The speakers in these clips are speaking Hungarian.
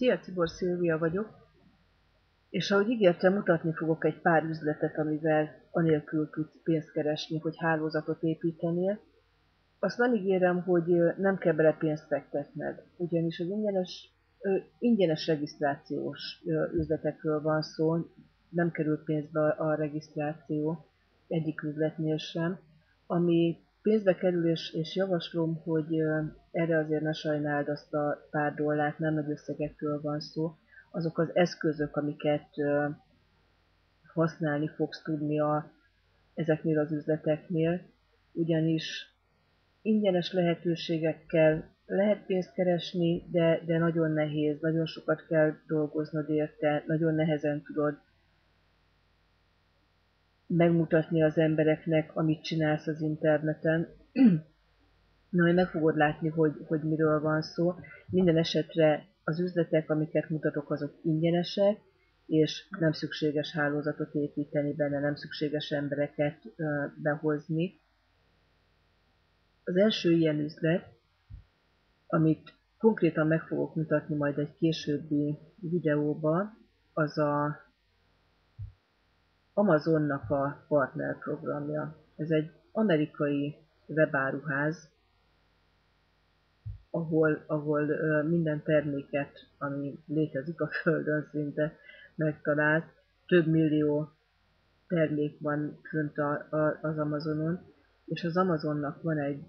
Szia, Tibor Szilvia vagyok, és ahogy ígértem, mutatni fogok egy pár üzletet, amivel anélkül tudsz pénzt keresni, hogy hálózatot építenél. Azt nem ígérem, hogy nem kell bele pénzt fektetned, ugyanis az ingyenes, ingyenes regisztrációs üzletekről van szó, nem kerül pénzbe a regisztráció egyik üzletnél sem, ami pénzbe kerül, és, és javaslom, hogy erre azért ne sajnáld azt a pár dollárt, nem nagy összegekről van szó, azok az eszközök, amiket használni fogsz tudni a, ezeknél az üzleteknél, ugyanis ingyenes lehetőségekkel lehet pénzt keresni, de, de nagyon nehéz, nagyon sokat kell dolgoznod érte, nagyon nehezen tudod megmutatni az embereknek, amit csinálsz az interneten. Na, meg fogod látni, hogy, hogy miről van szó. Minden esetre az üzletek, amiket mutatok, azok ingyenesek, és nem szükséges hálózatot építeni benne, nem szükséges embereket behozni. Az első ilyen üzlet, amit konkrétan meg fogok mutatni majd egy későbbi videóban, az a Amazonnak a partnerprogramja. Ez egy amerikai webáruház, ahol, ahol minden terméket, ami létezik a Földön szinte megtalált. Több millió termék van fönt a, a, az Amazonon, és az Amazonnak van egy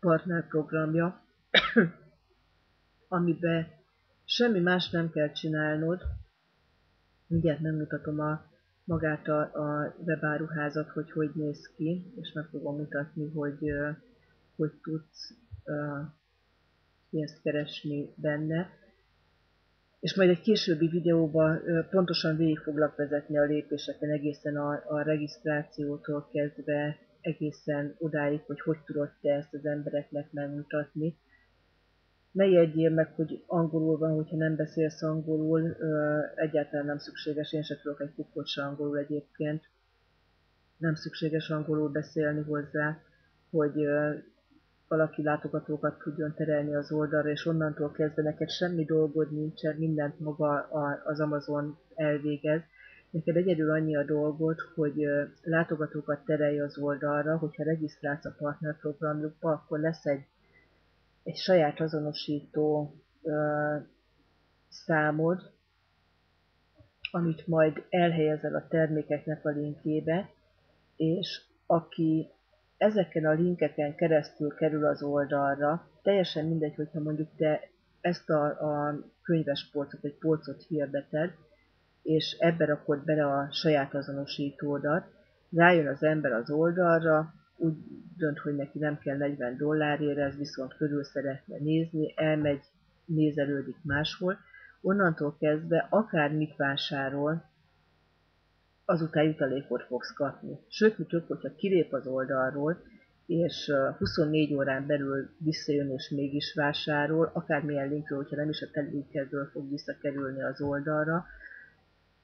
partnerprogramja, amiben semmi más nem kell csinálnod, mindjárt megmutatom a, magát a, a webáruházat, hogy hogy néz ki, és meg fogom mutatni, hogy hogy tudsz pénzt keresni benne. És majd egy későbbi videóban pontosan végig foglak vezetni a lépéseken egészen a, a regisztrációtól kezdve egészen odáig, hogy hogy tudod te ezt az embereknek megmutatni ne jegyél meg, hogy angolul van, hogyha nem beszélsz angolul, egyáltalán nem szükséges, én sem tudok egy kukkot se angolul egyébként. Nem szükséges angolul beszélni hozzá, hogy valaki látogatókat tudjon terelni az oldalra, és onnantól kezdve neked semmi dolgod nincsen, mindent maga az Amazon elvégez. Neked egyedül annyi a dolgod, hogy látogatókat terelj az oldalra, hogyha regisztrálsz a partnerprogramjukba, akkor lesz egy egy saját azonosító ö, számod, amit majd elhelyezel a termékeknek a linkjébe, és aki ezeken a linkeken keresztül kerül az oldalra, teljesen mindegy, hogyha mondjuk te ezt a, a könyves polcot, egy polcot hirdeted, és ebbe rakod bele a saját azonosítódat, rájön az ember az oldalra, úgy dönt, hogy neki nem kell 40 dollárért, ez viszont körül szeretne nézni, elmegy, nézelődik máshol, onnantól kezdve akármit vásárol, azután jutalékot fogsz kapni. Sőt, mi több, hogyha kilép az oldalról, és 24 órán belül visszajön és mégis vásárol, akármilyen linkről, hogyha nem is a te fog visszakerülni az oldalra,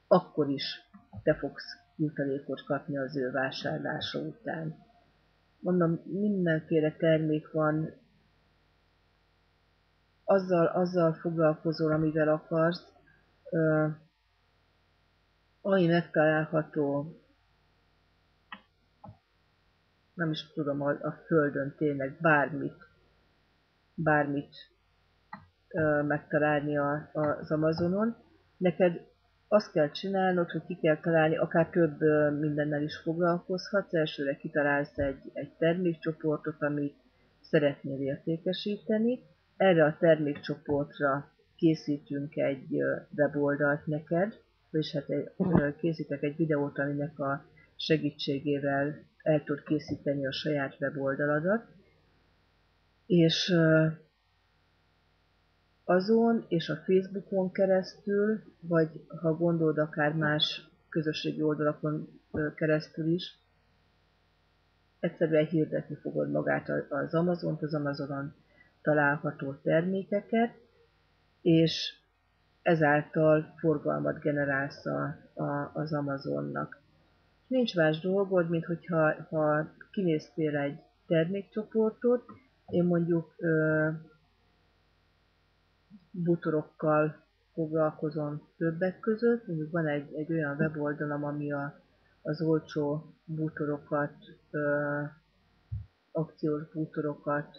akkor is te fogsz jutalékot kapni az ő vásárlása után mondom, mindenféle termék van, azzal, azzal foglalkozol, amivel akarsz, uh, ami megtalálható, nem is tudom, a, a Földön tényleg bármit, bármit uh, megtalálni a, az Amazonon. Neked azt kell csinálnod, hogy ki kell találni, akár több mindennel is foglalkozhatsz. Elsőre kitalálsz egy, egy termékcsoportot, amit szeretnél értékesíteni. Erre a termékcsoportra készítünk egy weboldalt neked, vagyis hát egy, készítek egy videót, aminek a segítségével el tud készíteni a saját weboldaladat. És azon és a Facebookon keresztül, vagy ha gondolod, akár más közösségi oldalakon keresztül is, egyszerűen hirdetni fogod magát az Amazon-t, az Amazonon található termékeket, és ezáltal forgalmat generálsz a, a, az Amazonnak. Nincs más dolgod, mint hogyha ha kinéztél egy termékcsoportot, én mondjuk ö, bútorokkal foglalkozom többek között. Mondjuk van egy, egy olyan weboldalam, ami a, az olcsó bútorokat, ö, akciós bútorokat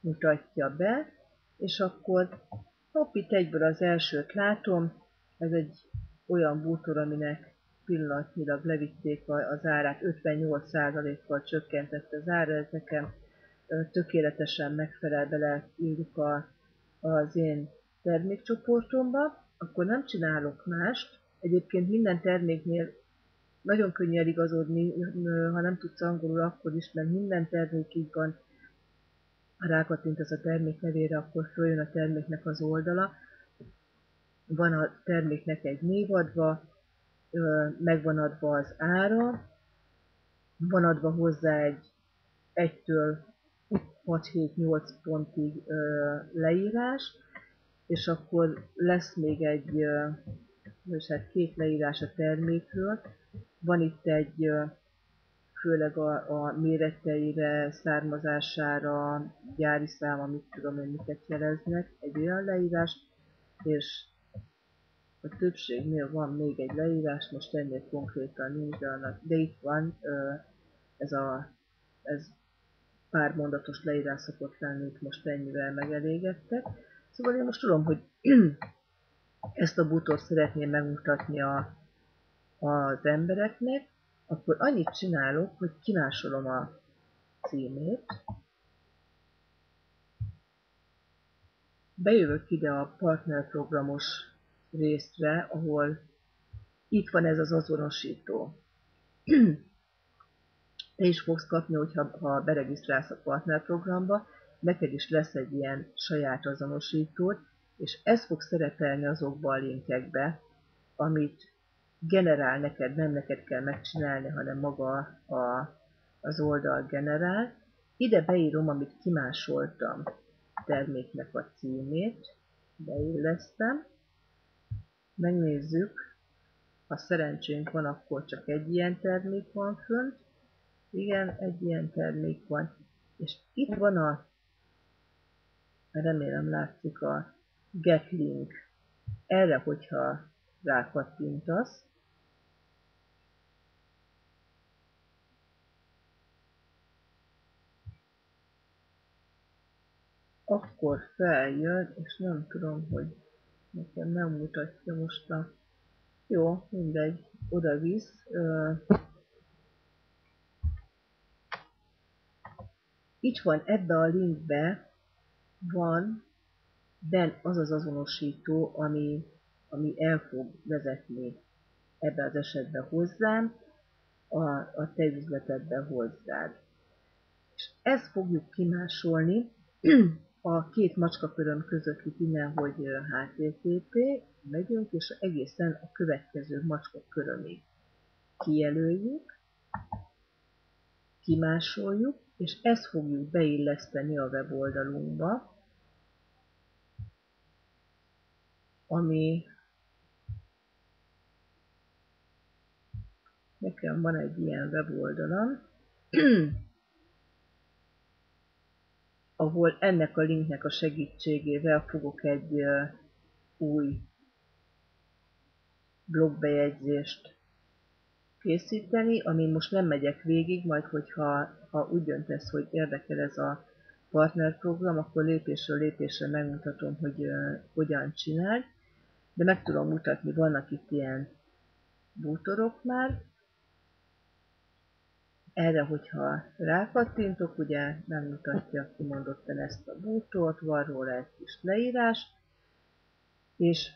mutatja be, és akkor hopp, itt egyből az elsőt látom, ez egy olyan bútor, aminek pillanatnyilag levitték az árát, 58%-kal csökkentett az ára, ez nekem tökéletesen megfelel bele írjuk a, az én termékcsoportomba, akkor nem csinálok mást. Egyébként minden terméknél nagyon könnyű eligazodni, ha nem tudsz angolul, akkor is, mert minden termék így van, ha rákattintasz a termék nevére, akkor följön a terméknek az oldala. Van a terméknek egy névadva, megvan adva az ára, van adva hozzá egy 1-től 6-7-8 pontig leírás, és akkor lesz még egy, most hát két leírás a termékről. Van itt egy főleg a, a méreteire, származására, gyári száma, mit tudom én, miket jeleznek, egy olyan leírás, és a többségnél van még egy leírás, most ennél konkrétan nincs, de, annak, de itt van, ez a ez pár mondatos leírás szokott lenni, itt most ennyivel megelégettek. Szóval én most tudom, hogy ezt a bútort szeretném megmutatni a, az embereknek, akkor annyit csinálok, hogy kimásolom a címét, bejövök ide a partnerprogramos részre, ahol itt van ez az azonosító. Te is fogsz kapni, hogyha ha beregisztrálsz a partnerprogramba, neked is lesz egy ilyen saját azonosítód, és ez fog szerepelni azokba a linkekbe, amit generál neked, nem neked kell megcsinálni, hanem maga a, az oldal generál. Ide beírom, amit kimásoltam, terméknek a címét, beillesztem, megnézzük, ha szerencsénk van, akkor csak egy ilyen termék van fönt, igen, egy ilyen termék van, és itt van a, remélem látszik a get link, erre, hogyha rákattintasz, akkor feljön, és nem tudom, hogy nekem nem mutatja most a... Jó, mindegy, oda visz. Itt van, ebbe a linkbe van ben az az azonosító, ami, ami el fog vezetni ebbe az esetben hozzám, a, a te üzletedbe hozzád. És ezt fogjuk kimásolni, a két macskaköröm közötti innen, hogy HTTP, megyünk, és egészen a következő macskakörömig kijelöljük, kimásoljuk, és ezt fogjuk beilleszteni a weboldalunkba, ami nekem van egy ilyen weboldalam, ahol ennek a linknek a segítségével fogok egy új blogbejegyzést készíteni, amin most nem megyek végig, majd hogyha ha úgy döntesz, hogy érdekel ez a partnerprogram, akkor lépésről lépésre megmutatom, hogy uh, hogyan csinál, de meg tudom mutatni, vannak itt ilyen bútorok már, erre, hogyha rákattintok, ugye nem mutatja kimondottan ezt a bútort, van róla egy kis leírás, és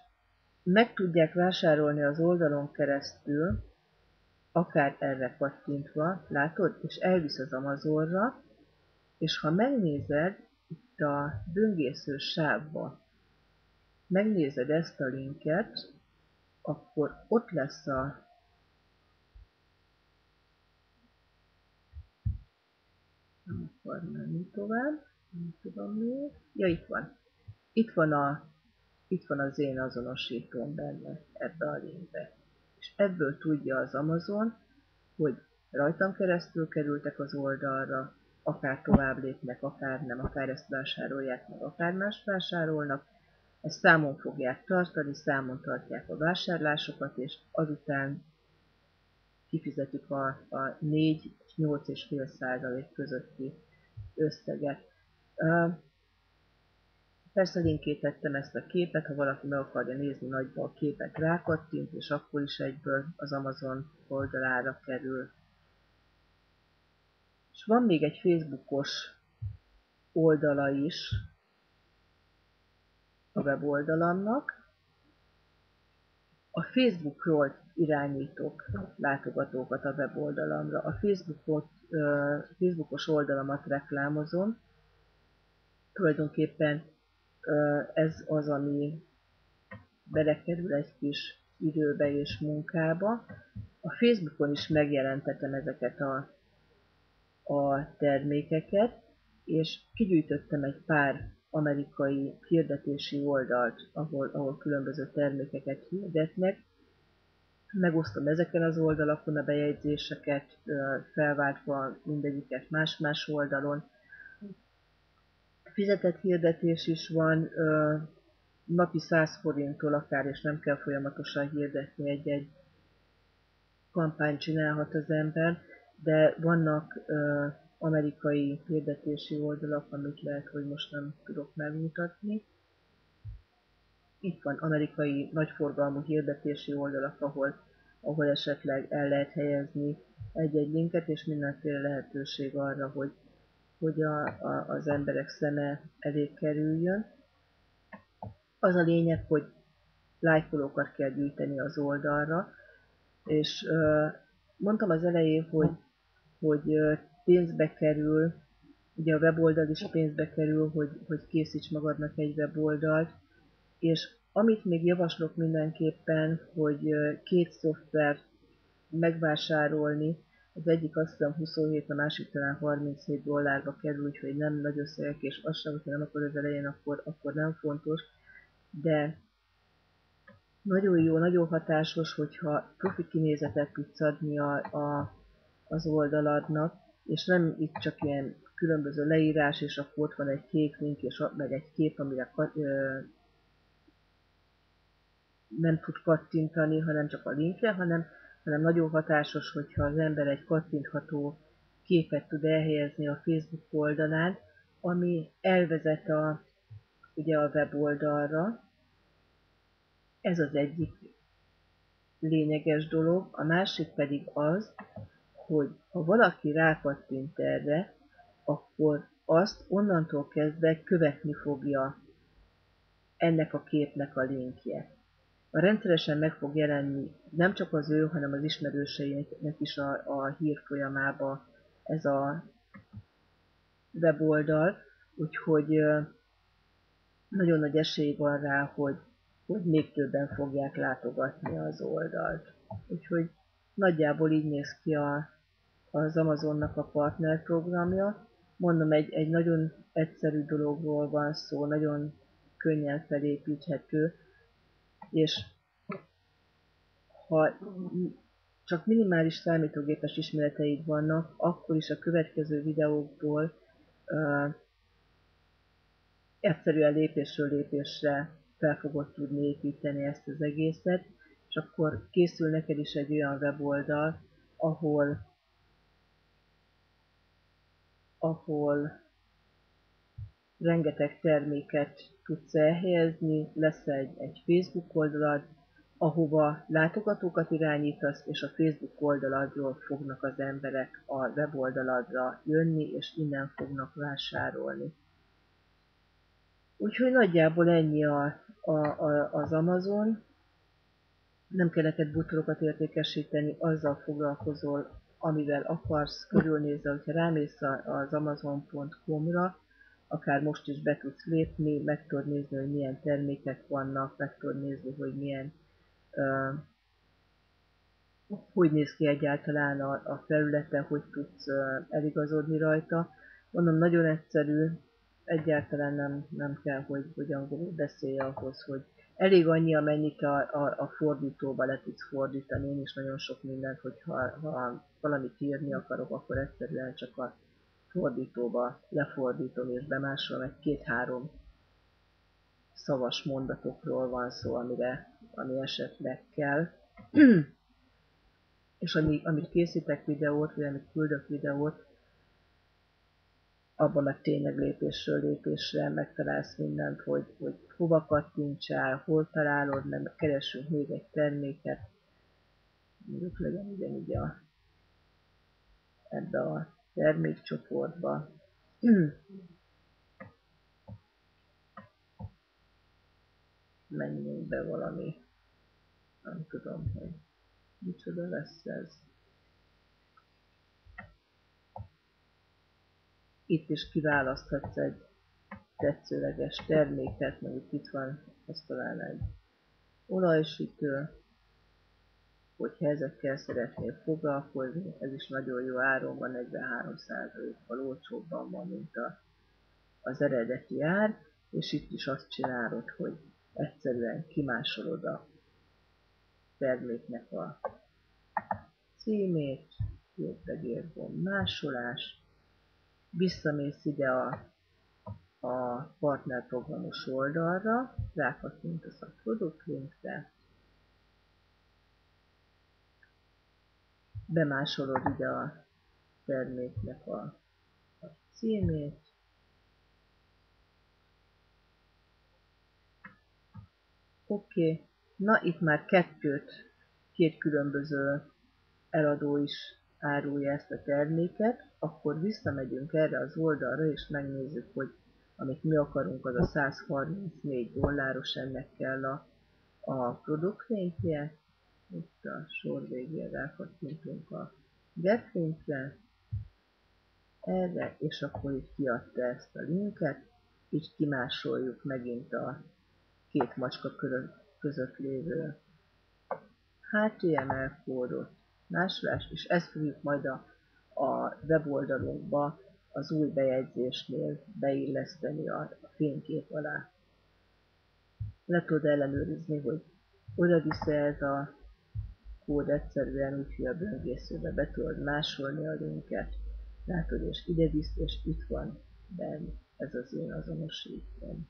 meg tudják vásárolni az oldalon keresztül, akár erre kattintva, látod, és elvisz az Amazonra, és ha megnézed itt a böngésző sávba, megnézed ezt a linket, akkor ott lesz a nem akar menni tovább, nem tudom miért. Ja, itt van. Itt van, a, itt van az én azonosítóm benne, ebbe a linkbe. És ebből tudja az Amazon, hogy rajtam keresztül kerültek az oldalra, akár tovább lépnek, akár nem, akár ezt vásárolják meg, akár más vásárolnak, ezt számon fogják tartani, számon tartják a vásárlásokat, és azután kifizetik a, a 4-8,5 százalék közötti összeget. Persze linkétettem ezt a képet, ha valaki meg akarja nézni nagyba a képet, rákattint, és akkor is egyből az Amazon oldalára kerül. És van még egy Facebookos oldala is a weboldalamnak. A Facebookról irányítok látogatókat a weboldalamra. A Facebookot, Facebookos oldalamat reklámozom. Tulajdonképpen ez az, ami belekerül egy kis időbe és munkába. A Facebookon is megjelentetem ezeket a, a termékeket, és kigyűjtöttem egy pár amerikai hirdetési oldalt, ahol, ahol különböző termékeket hirdetnek. Megosztom ezeken az oldalakon a bejegyzéseket, felváltva mindegyiket más-más oldalon, fizetett hirdetés is van, napi 100 forinttól akár, és nem kell folyamatosan hirdetni egy-egy kampányt csinálhat az ember, de vannak amerikai hirdetési oldalak, amit lehet, hogy most nem tudok megmutatni. Itt van amerikai nagyforgalmú hirdetési oldalak, ahol, ahol esetleg el lehet helyezni egy-egy linket, és mindenféle lehetőség arra, hogy hogy a, a, az emberek szeme elé kerüljön. Az a lényeg, hogy lájkolókat kell gyűjteni az oldalra, és uh, mondtam az elején, hogy, hogy uh, pénzbe kerül, ugye a weboldal is pénzbe kerül, hogy, hogy készíts magadnak egy weboldalt, és amit még javaslok mindenképpen, hogy két szoftvert megvásárolni, az egyik azt hiszem 27, a másik talán 37 dollárba kerül, úgyhogy nem nagy összegek, és az sem, hogyha nem akar az elején, akkor, akkor nem fontos. De nagyon jó, nagyon hatásos, hogyha profi kinézetet tudsz adni a, a, az oldaladnak, és nem itt csak ilyen különböző leírás, és akkor ott van egy kék link, és meg egy kép, amire ö, nem tud kattintani, hanem csak a linkre, hanem hanem nagyon hatásos, hogyha az ember egy kattintható képet tud elhelyezni a Facebook oldalán, ami elvezet a, ugye a weboldalra. Ez az egyik lényeges dolog. A másik pedig az, hogy ha valaki rákattint erre, akkor azt onnantól kezdve követni fogja ennek a képnek a linkje a rendszeresen meg fog jelenni nem csak az ő, hanem az ismerőseinek is a, a hír folyamába ez a weboldal, úgyhogy nagyon nagy esély van rá, hogy, hogy még többen fogják látogatni az oldalt. Úgyhogy nagyjából így néz ki a, az Amazonnak a partner programja. Mondom, egy, egy nagyon egyszerű dologról van szó, nagyon könnyen felépíthető, és ha csak minimális számítógépes ismereteid vannak, akkor is a következő videókból uh, egyszerűen lépésről lépésre fel fogod tudni építeni ezt az egészet, és akkor készül neked is egy olyan weboldal, ahol ahol rengeteg terméket tudsz elhelyezni, lesz egy, egy Facebook oldalad, ahova látogatókat irányítasz, és a Facebook oldaladról fognak az emberek a weboldaladra jönni, és innen fognak vásárolni. Úgyhogy nagyjából ennyi a, a, a, az Amazon. Nem kell neked butorokat értékesíteni, azzal foglalkozol, amivel akarsz, körülnézel, hogyha rámész az amazon.com-ra, akár most is be tudsz lépni, meg tudod nézni, hogy milyen termékek vannak, meg tudod nézni, hogy milyen uh, hogy néz ki egyáltalán a, a felülete, hogy tudsz uh, eligazodni rajta. Mondom, nagyon egyszerű, egyáltalán nem, nem kell, hogy, hogy angolul beszélj ahhoz, hogy elég annyi, amennyit a, a, a fordítóba le tudsz fordítani. Én is nagyon sok mindent, hogyha ha valamit írni akarok, akkor egyszerűen csak a fordítóba lefordítom és bemásolom egy két-három szavas mondatokról van szó, amire, ami esetleg kell. és ami, amit készítek videót, vagy amit küldök videót, abban meg tényleg lépésről lépésre megtalálsz mindent, hogy, hogy hova kattintsál, hol találod, mert keresünk még egy terméket, mondjuk legyen ugyanígy a, ebbe a termékcsoportba. Menjünk be valami, nem tudom, hogy micsoda lesz ez. Itt is kiválaszthatsz egy tetszőleges terméket, mondjuk itt van, ez talán egy olajsütő, hogyha ezekkel szeretnél foglalkozni, ez is nagyon jó áron van, 43%-kal olcsóbban van, mint a, az eredeti ár, és itt is azt csinálod, hogy egyszerűen kimásolod a terméknek a címét, jobbegérgomb másolás, visszamész ide a, a partnerprogramos oldalra, rákattintasz a product linkre, bemásolod ide a terméknek a, a címét, Oké, okay. na itt már kettőt, két különböző eladó is árulja ezt a terméket, akkor visszamegyünk erre az oldalra, és megnézzük, hogy amit mi akarunk, az a 134 dolláros, ennek kell a, a produktlinkje. Itt a sor végén rákattintunk a get erre, és akkor itt kiadta ezt a linket, így kimásoljuk megint a két macska között lévő HTML kódot, másolás, és ezt fogjuk majd a, a weboldalunkba az új bejegyzésnél beilleszteni a, a fénykép alá. Le tudod ellenőrizni, hogy oda vissza ez a kód egyszerűen úgy, hogy a böngészőbe be tudod másolni a linket, látod, és ide visz, és itt van benne ez az én azonosítom.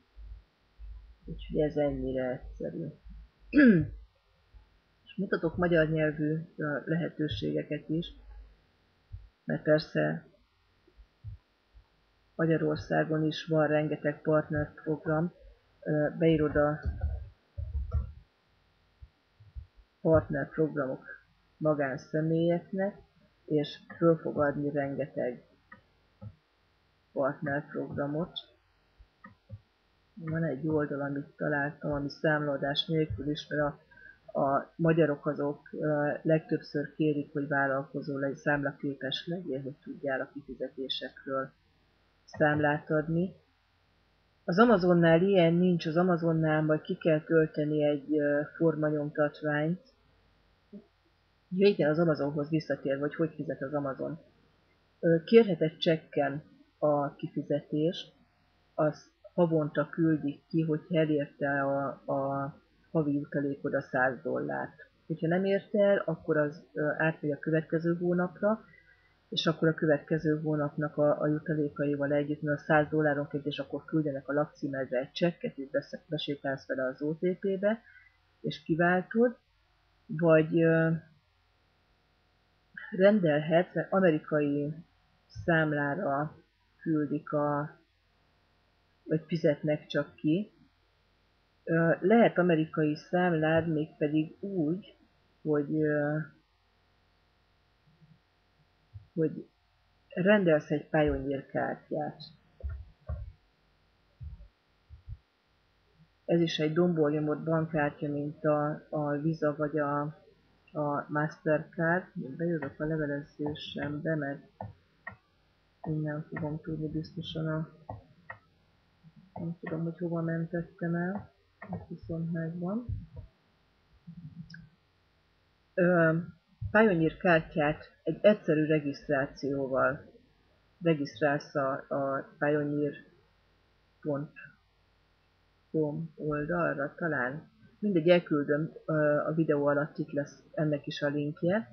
Úgyhogy ez ennyire egyszerű. és mutatok magyar nyelvű lehetőségeket is, mert persze Magyarországon is van rengeteg partnerprogram, beírod a partnerprogramok magánszemélyeknek, és föl fog adni rengeteg partnerprogramot, van egy oldal, amit találtam, ami számladás nélkül is, mert a, a magyarok azok legtöbbször kérik, hogy vállalkozó legy, számlaképes legyél, hogy tudjál a kifizetésekről számlát adni. Az Amazonnál ilyen nincs, az Amazonnál majd ki kell tölteni egy formanyomtatványt. Ja, igen, az Amazonhoz visszatér, vagy hogy fizet az Amazon. Kérhet egy csekken a kifizetést, azt havonta küldik ki, hogy elérte a, a havi jutalékod a 100 dollárt. Hogyha nem érte el, akkor az átmegy a következő hónapra, és akkor a következő hónapnak a, a jutalékaival együtt, mert a 100 dolláronként, és akkor küldenek a lakcímedre egy csekket, és besétálsz vele az OTP-be, és kiváltod, vagy rendelhetsz, amerikai számlára küldik a, vagy fizetnek csak ki. Lehet amerikai számlád mégpedig úgy, hogy, hogy rendelsz egy Pioneer. Ez is egy dombol nyomott bankkártya, mint a, a Visa vagy a, a Mastercard. Bejövök a levelezésembe, mert innen fogom tudni biztosan a nem tudom, hogy hova mentettem el, viszont megvan. Pioneer kártyát egy egyszerű regisztrációval regisztrálsz a, a pioneer.com oldalra talán. Mindegy, elküldöm a videó alatt, itt lesz ennek is a linkje.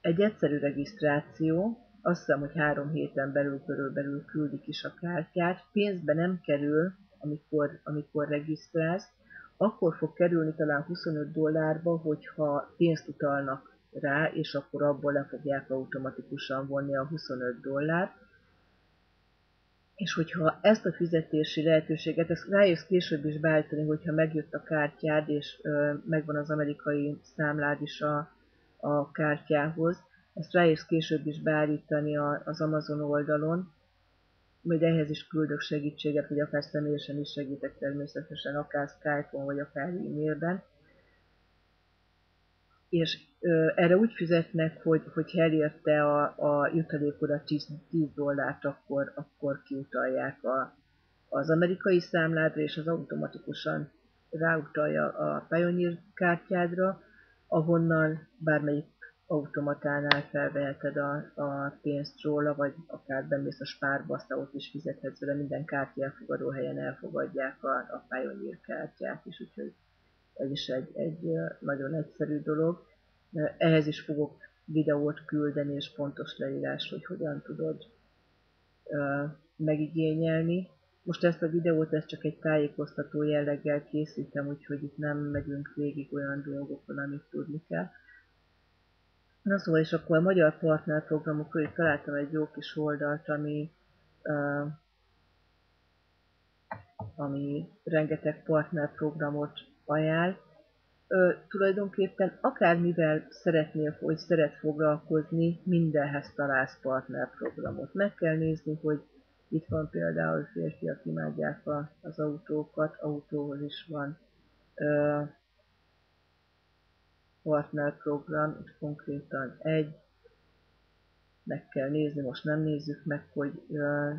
Egy egyszerű regisztráció, azt hiszem, hogy három héten belül körülbelül küldik is a kártyát. Pénzbe nem kerül, amikor, amikor regisztrálsz, akkor fog kerülni talán 25 dollárba, hogyha pénzt utalnak rá, és akkor abból le fogják automatikusan vonni a 25 dollárt. És hogyha ezt a fizetési lehetőséget, ezt rájössz később is beállítani, hogyha megjött a kártyád, és ö, megvan az amerikai számlád is a, a kártyához, ezt rájössz később is beállítani a, az Amazon oldalon, majd ehhez is küldök segítséget, hogy akár személyesen is segítek természetesen, akár Skype-on, vagy akár e-mailben. És ö, erre úgy fizetnek, hogy, hogy elérte a, a jutalékodat 10, 10 dollárt, akkor, akkor kiutalják a, az amerikai számládra, és az automatikusan ráutalja a Pioneer kártyádra, ahonnan bármelyik automatánál felveheted a, a pénzt róla, vagy akár bemész a spárba, aztán ott is fizethetsz vele, minden kártya elfogadó helyen elfogadják a, a Pioneer kártyát is, úgyhogy ez is egy, egy nagyon egyszerű dolog. Ehhez is fogok videót küldeni, és pontos leírás, hogy hogyan tudod megigényelni. Most ezt a videót ezt csak egy tájékoztató jelleggel készítem, úgyhogy itt nem megyünk végig olyan dolgokon, amit tudni kell. Na szóval, és akkor a magyar partnerprogramokról itt találtam egy jó kis oldalt, ami, ami rengeteg partnerprogramot ajánl. Ö, tulajdonképpen akármivel szeretnél, hogy szeret foglalkozni, mindenhez találsz partnerprogramot. Meg kell nézni, hogy itt van például férfiak imádják az autókat, autóhoz is van ö, partnerprogram, itt konkrétan egy, meg kell nézni, most nem nézzük meg, hogy uh,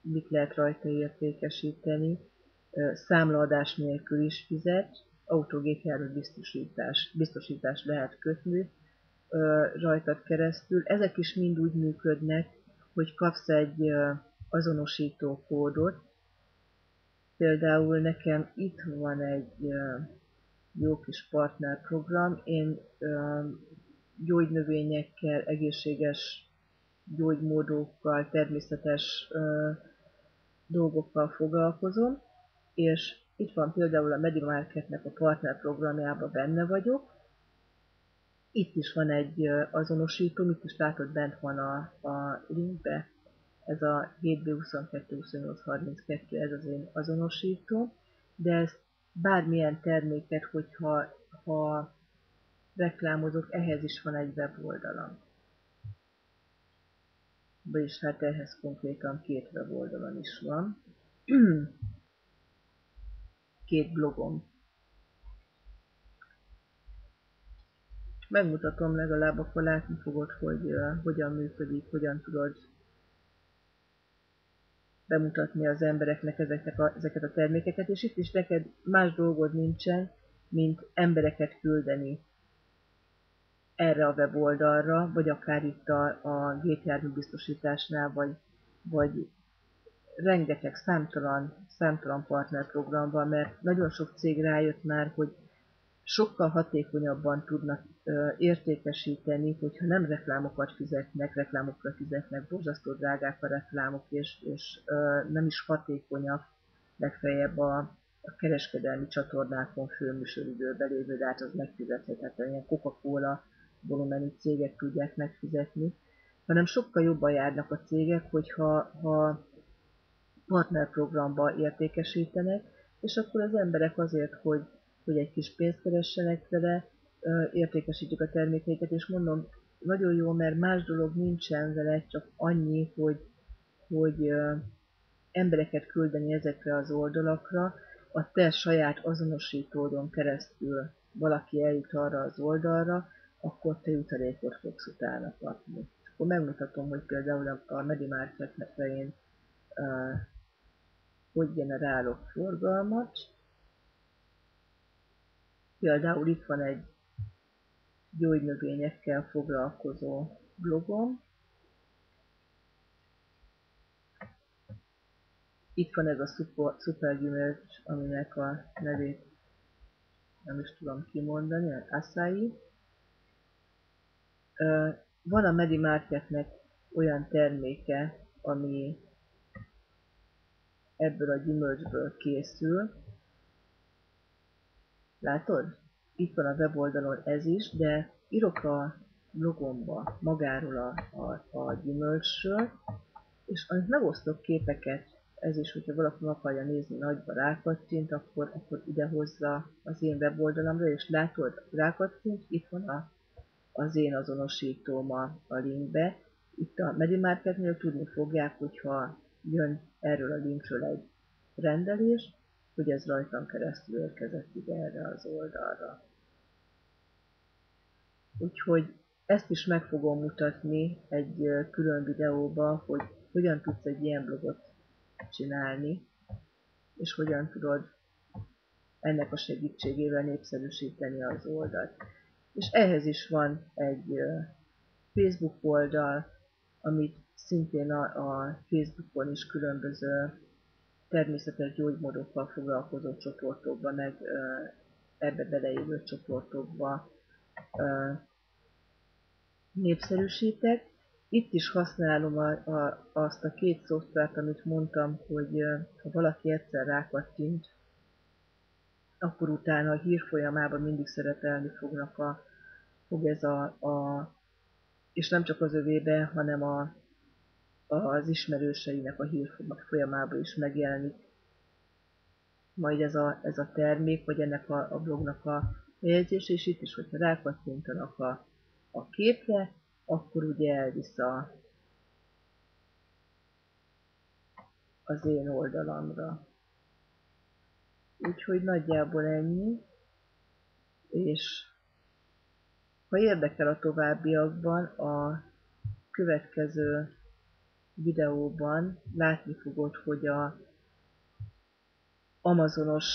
mit lehet rajta értékesíteni. Számlaadás nélkül is fizet, autógépjáró biztosítás, biztosítás lehet kötni rajtad keresztül. Ezek is mind úgy működnek, hogy kapsz egy azonosító kódot. Például nekem itt van egy jó kis partnerprogram. Én gyógynövényekkel, egészséges gyógymódokkal, természetes dolgokkal foglalkozom, és itt van például a Medimarketnek a partnerprogramjában benne vagyok. Itt is van egy azonosító, itt is látod, bent van a, a linkbe, ez a 7B222832, ez az én azonosító, de ezt bármilyen terméket, hogyha ha reklámozok, ehhez is van egy weboldalam. Vagyis hát ehhez konkrétan két weboldalam is van. két blogom. Megmutatom legalább, akkor látni fogod, hogy uh, hogyan működik, hogyan tudod bemutatni az embereknek ezeknek a, ezeket a termékeket, és itt is neked más dolgod nincsen, mint embereket küldeni erre a weboldalra, vagy akár itt a, a gépjárműbiztosításnál, vagy, vagy rengeteg számtalan, számtalan partnerprogramban, mert nagyon sok cég rájött már, hogy sokkal hatékonyabban tudnak értékesíteni, hogyha nem reklámokat fizetnek, reklámokra fizetnek, borzasztó drágák a reklámok, és, és nem is hatékonyak legfeljebb a, a kereskedelmi csatornákon főműsoridőben lévő, de hát az megfizethetetlen, ilyen Coca-Cola volumenű cégek tudják megfizetni, hanem sokkal jobban járnak a cégek, hogyha ha partnerprogramba értékesítenek, és akkor az emberek azért, hogy hogy egy kis pénzt keressenek vele, értékesítjük a termékeiket, és mondom, nagyon jó, mert más dolog nincsen vele, csak annyi, hogy, hogy embereket küldeni ezekre az oldalakra, a te saját azonosítódon keresztül valaki eljut arra az oldalra, akkor te jutalékot fogsz utána kapni. Akkor megmutatom, hogy például a Medimarket-re én uh, hogy generálok forgalmat, Például itt van egy gyógynövényekkel foglalkozó blogom. Itt van ez a szuper, szupergyümölcs, aminek a nevét nem is tudom kimondani, az Asai. Van a Medimarketnek olyan terméke, ami ebből a gyümölcsből készül. Látod? Itt van a weboldalon ez is, de írok a blogomba magáról a, a, a gyümölcsről, és megosztok képeket, ez is, hogyha valaki akarja nézni nagyba rákattint, akkor, akkor idehozza az én weboldalamra, és látod, rákattint, itt van a, az én azonosítóm a, a linkbe. Itt a Medimarketnél tudni fogják, hogyha jön erről a linkről egy rendelés, hogy ez rajtam keresztül érkezett ide erre az oldalra. Úgyhogy ezt is meg fogom mutatni egy külön videóba, hogy hogyan tudsz egy ilyen blogot csinálni, és hogyan tudod ennek a segítségével népszerűsíteni az oldalt. És ehhez is van egy Facebook oldal, amit szintén a, a Facebookon is különböző természetes gyógymódokkal foglalkozó csoportokba, meg ebbe beleívő csoportokba népszerűsítek. Itt is használom a, a, azt a két szoftvert, amit mondtam, hogy ha valaki egyszer rákattint, akkor utána a hír folyamában mindig szerepelni fognak a, fog ez a, a és nem csak az övébe, hanem a, az ismerőseinek a hír folyamában is megjelenik majd ez a, ez a termék, vagy ennek a, a blognak a bejegyzés, és itt is, hogyha rákattintanak a, a képre, akkor ugye elvisz a, az én oldalamra. Úgyhogy nagyjából ennyi, és ha érdekel a továbbiakban, a következő videóban látni fogod, hogy a Amazonos,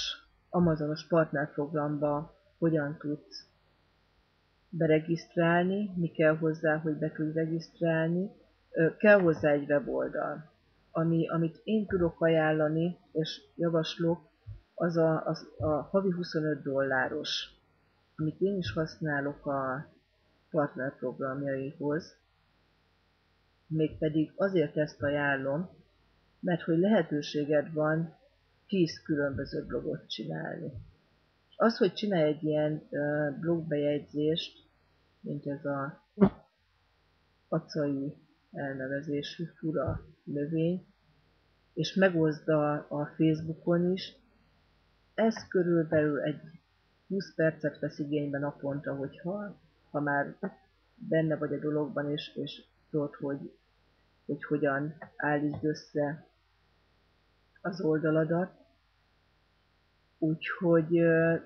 Amazonos partnerprogramba hogyan tudsz beregisztrálni, mi kell hozzá, hogy be tudj regisztrálni. Kell hozzá egy weboldal. Ami, amit én tudok ajánlani, és javaslok, az a, az a havi 25 dolláros, amit én is használok a partnerprogramjaihoz, mégpedig azért ezt ajánlom, mert hogy lehetőséged van 10 különböző blogot csinálni. Az, hogy csinálj egy ilyen blogbejegyzést, mint ez a acai elnevezésű fura növény, és megoszd a, a Facebookon is, ez körülbelül egy 20 percet vesz igénybe naponta, hogyha ha már benne vagy a dologban, és, és tudod, hogy, hogy hogyan állítsd össze az oldaladat. Úgyhogy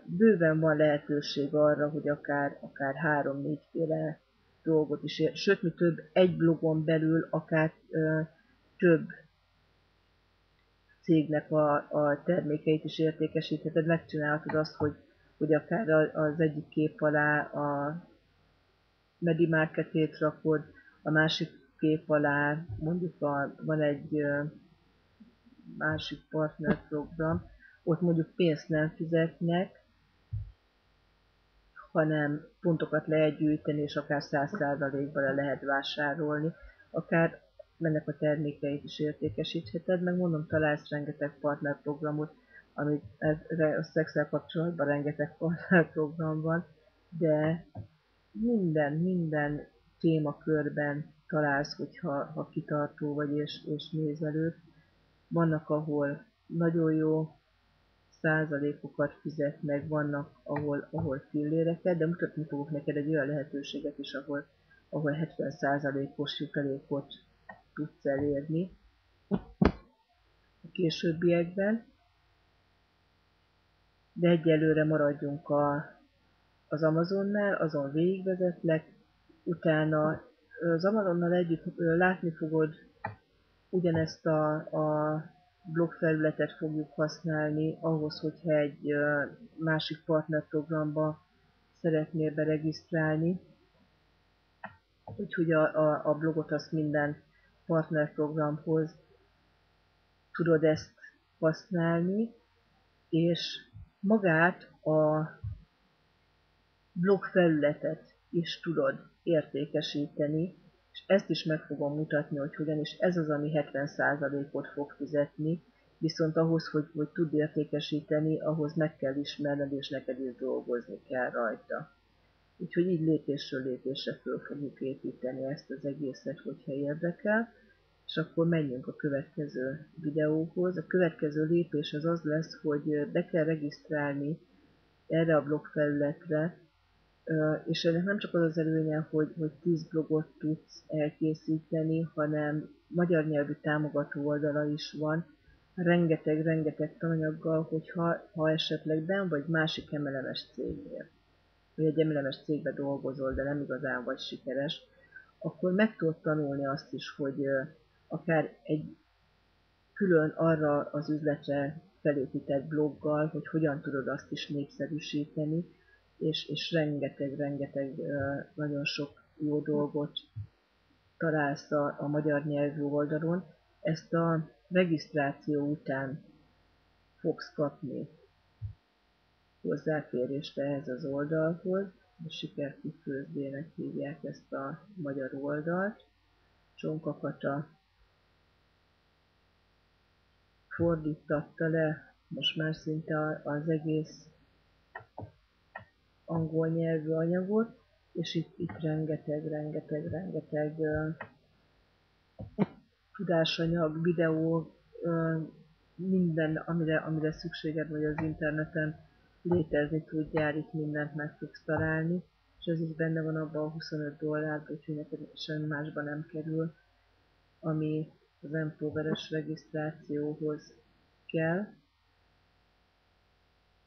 bőven van lehetőség arra, hogy akár, akár három-négyféle dolgot is, sőt, mi több, egy blogon belül akár ö, több cégnek a, a termékeit is értékesítheted, megcsinálhatod azt, hogy, hogy akár az egyik kép alá a Medimarketét rakod, a másik kép alá mondjuk a, van egy másik partnerprogram, ott mondjuk pénzt nem fizetnek, hanem pontokat lehet gyűjteni, és akár 100%-ban le lehet vásárolni, akár mennek a termékeit is értékesítheted, meg mondom, találsz rengeteg partnerprogramot, amit a szexel kapcsolatban rengeteg partnerprogram van, de minden, minden témakörben találsz, hogyha ha kitartó vagy és, és nézelő. Vannak, ahol nagyon jó százalékokat fizet meg, vannak, ahol, ahol filléreket, de mutatni fogok neked egy olyan lehetőséget is, ahol, ahol 70 százalékos jutalékot tudsz elérni a későbbiekben. De egyelőre maradjunk a, az Amazonnál, azon végigvezetlek, utána az Amazonnal együtt látni fogod ugyanezt a, a blog felületet fogjuk használni ahhoz, hogyha egy másik partnerprogramba szeretnél beregisztrálni. Úgyhogy a, a, a blogot azt minden partnerprogramhoz tudod ezt használni, és magát a blog felületet is tudod értékesíteni, és ezt is meg fogom mutatni, hogy hogyan, és ez az, ami 70%-ot fog fizetni, viszont ahhoz, hogy, hogy tud értékesíteni, ahhoz meg kell ismerned, és neked is dolgozni kell rajta. Úgyhogy így lépésről lépésre föl fogjuk építeni ezt az egészet, hogyha érdekel, és akkor menjünk a következő videóhoz. A következő lépés az az lesz, hogy be kell regisztrálni erre a blog felületre, és ennek nem csak az az előnye, hogy, hogy 10 blogot tudsz elkészíteni, hanem magyar nyelvű támogató oldala is van, rengeteg-rengeteg tananyaggal, hogyha ha esetleg ben vagy másik emelemes cégnél, vagy egy emelemes cégbe dolgozol, de nem igazán vagy sikeres, akkor meg tudod tanulni azt is, hogy akár egy külön arra az üzletre felépített bloggal, hogy hogyan tudod azt is népszerűsíteni, és, és rengeteg-rengeteg nagyon sok jó dolgot találsz a, a magyar nyelvű oldalon. Ezt a regisztráció után fogsz kapni hozzáférést ehhez az oldalhoz, a sikerkifőzdének hívják ezt a magyar oldalt. Csonkakata fordítatta le most már szinte az egész angol nyelvű anyagot, és itt, itt rengeteg, rengeteg, rengeteg tudásanyag, videó, uh, minden, amire, amire szükséged vagy az interneten létezni tudjál, itt mindent meg tudsz találni, és ez is benne van abban a 25 dollárban, úgyhogy neked semmi másban nem kerül, ami az Empoweres regisztrációhoz kell,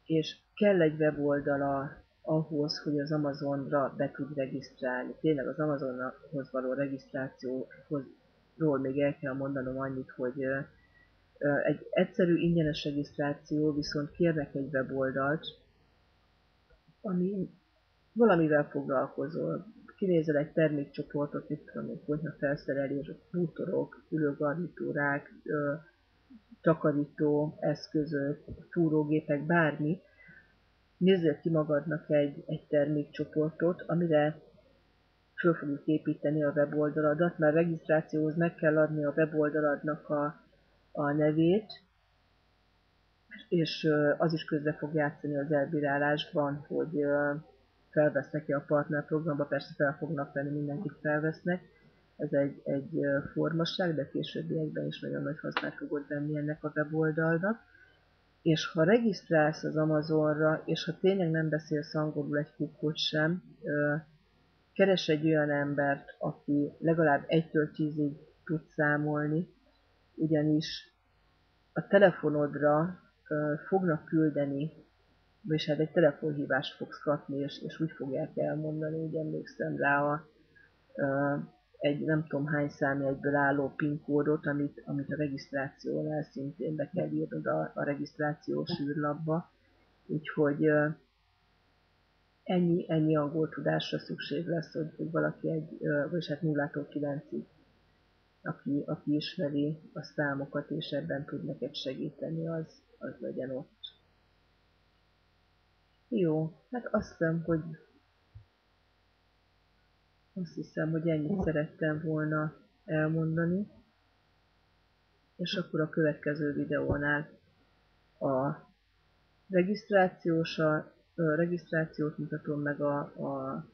és kell egy weboldala ahhoz, hogy az Amazonra be tud regisztrálni. Tényleg az Amazonhoz való regisztrációról még el kell mondanom annyit, hogy egy egyszerű ingyenes regisztráció, viszont kérnek egy weboldalt, ami valamivel foglalkozol. Kinézel egy termékcsoportot, mit tudom én, konyha felszerelés, bútorok, ülőgarnitúrák, takarító eszközök, fúrógépek, bármi, nézzél ki magadnak egy, egy termékcsoportot, amire föl fogjuk építeni a weboldaladat, mert regisztrációhoz meg kell adni a weboldaladnak a, a nevét, és az is közbe fog játszani az elbírálásban, hogy felvesznek-e a partnerprogramba, persze fel fognak venni, mindenkit felvesznek. Ez egy, egy formasság, de későbbiekben is nagyon nagy hasznát fogod venni ennek a weboldalnak és ha regisztrálsz az Amazonra, és ha tényleg nem beszélsz angolul egy kukkot sem, keres egy olyan embert, aki legalább 1-től 10-ig tud számolni, ugyanis a telefonodra fognak küldeni, és hát egy telefonhívást fogsz kapni, és, és úgy fogják elmondani, úgy emlékszem rá a, egy nem tudom hány számjegyből álló PIN kódot, amit, amit a regisztrációnál szintén be kell írnod a, a regisztrációs űrlapba. Úgyhogy ennyi, ennyi angol tudásra szükség lesz, hogy, hogy valaki egy, vagy hát 0-tól 9-ig, aki, aki ismeri a számokat és ebben tud neked segíteni, az, az legyen ott. Jó, hát azt hiszem, hogy azt hiszem, hogy ennyit szerettem volna elmondani. És akkor a következő videónál a regisztrációs, a, regisztrációt mutatom meg a, a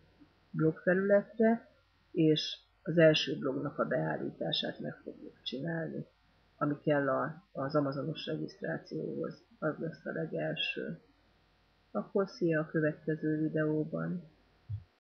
blog felületre, és az első blognak a beállítását meg fogjuk csinálni, ami kell a, az Amazonos regisztrációhoz. Az lesz a legelső. Akkor szia a következő videóban!